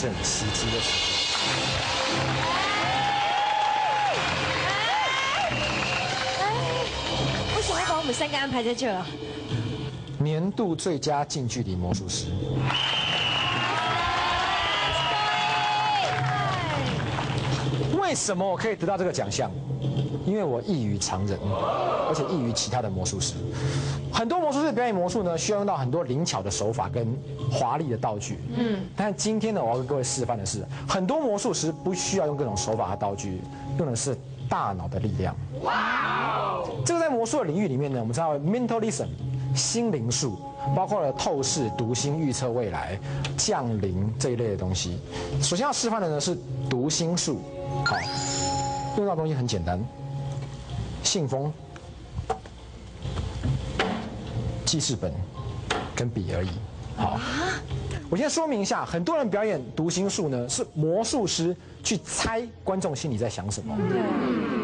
证奇迹的时候。为什么要把我们三个安排在这？年度最佳近距离魔术师。为什么我可以得到这个奖项？因为我异于常人，而且异于其他的魔术师。很多魔术师表演魔术呢，需要用到很多灵巧的手法跟华丽的道具。嗯，但今天呢，我要跟各位示范的是，很多魔术师不需要用各种手法和道具，用的是大脑的力量。哇！这个在魔术的领域里面呢，我们称为 mentalism，心灵术，包括了透视、读心、预测未来、降临这一类的东西。首先要示范的呢是读心术。好，用到的东西很简单，信封、记事本跟笔而已。好，我先说明一下，很多人表演读心术呢，是魔术师去猜观众心里在想什么。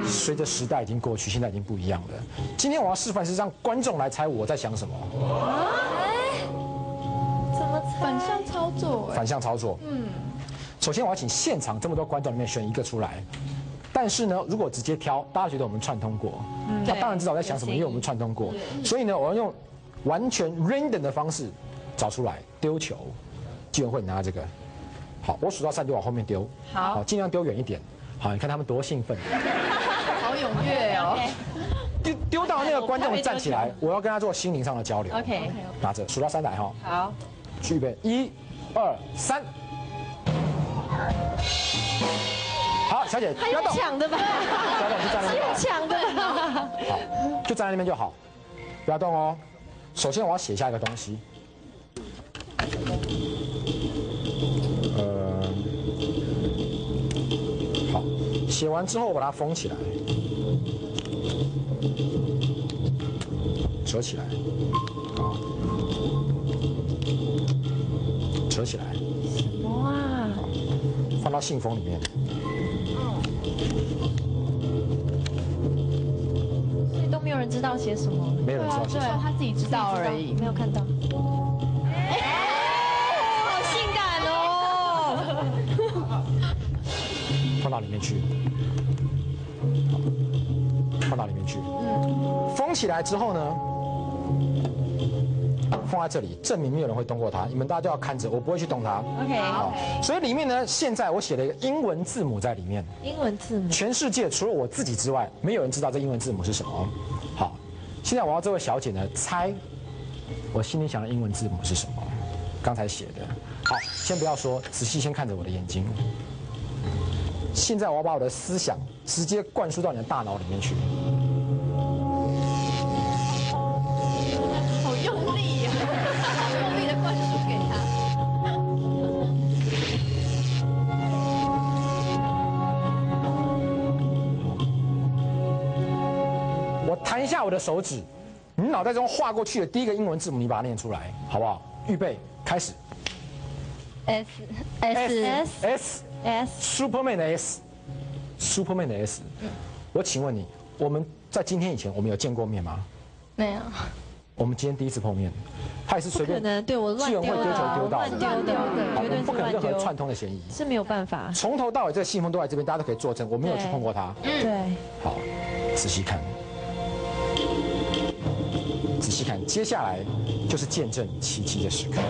随着时代已经过去，现在已经不一样了。今天我要示范是让观众来猜我在想什么，怎么猜？反向操作，哎反向操作。嗯。首先我要请现场这么多观众里面选一个出来，但是呢，如果直接挑，大家觉得我们串通过，他当然知道我在想什么，因为我们串通过。所以呢，我要用完全 random 的方式找出来丢球，基委会拿这个。好，我数到三就往后面丢，好尽量丢远一点。好，你看他们多兴奋，好踊跃哦。丢丢到那个观众站起来，我要跟他做心灵上的交流。OK，拿着数到三来哈，好，预备，一、二、三。好，小姐不要动，抢的吧？不要动，就站在那边就好。抢的吧？好，就站在那边就好，不要动哦。首先我要写下一个东西，呃，好，写完之后我把它封起来，折起来，好，折起来，哇，放到信封里面。所以都没有人知道写什么，没有人知道写什么。他自己知道而已。没有看到。好性感哦！放到里面去，放到里面去。封起来之后呢，放在这里，证明没有人会动过它。你们大家就要看着，我不会去动它。OK，好，所以里面呢，现在我写了一个英文字母在里面。英文字母。全世界除了我自己之外，没有人知道这英文字母是什么。好，现在我要这位小姐呢猜我心里想的英文字母是什么，刚才写的。好，先不要说，仔细先看着我的眼睛。现在我要把我的思想直接灌输到你的大脑里面去。弹一下我的手指，你脑袋中画过去的第一个英文字母，你把它念出来，好不好？预备，开始。S S S S S Superman 的 S，Superman 的 S。我请问你，我们在今天以前我们有见过面吗？没有，我们今天第一次碰面，他也是随便不可能，对我乱丢丢球丢到，乱丢的，绝对不可能任何串通的嫌疑。是没有办法。从头到尾这个信封都在这边，大家都可以作证，我没有去碰过它。对，好，仔细看，仔细看，接下来就是见证奇迹的时刻。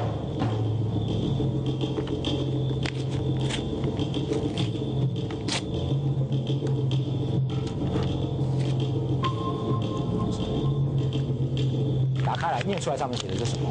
打开来，念出来上面写的是什么？